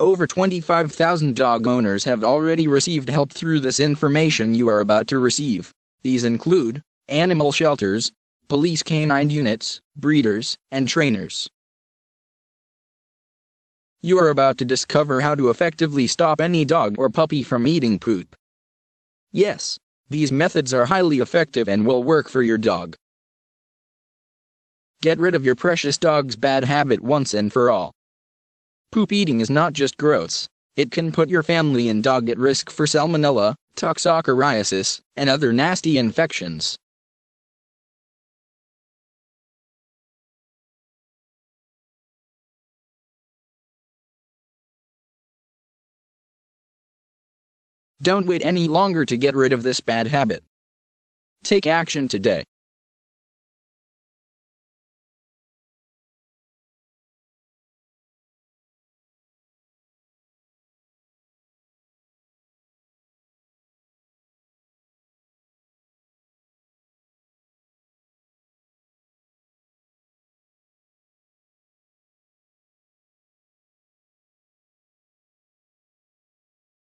Over 25,000 dog owners have already received help through this information you are about to receive. These include animal shelters, police canine units, breeders, and trainers. You are about to discover how to effectively stop any dog or puppy from eating poop. Yes, these methods are highly effective and will work for your dog. Get rid of your precious dog's bad habit once and for all. Poop eating is not just gross, it can put your family and dog at risk for salmonella, toxocariasis, and other nasty infections. Don't wait any longer to get rid of this bad habit. Take action today.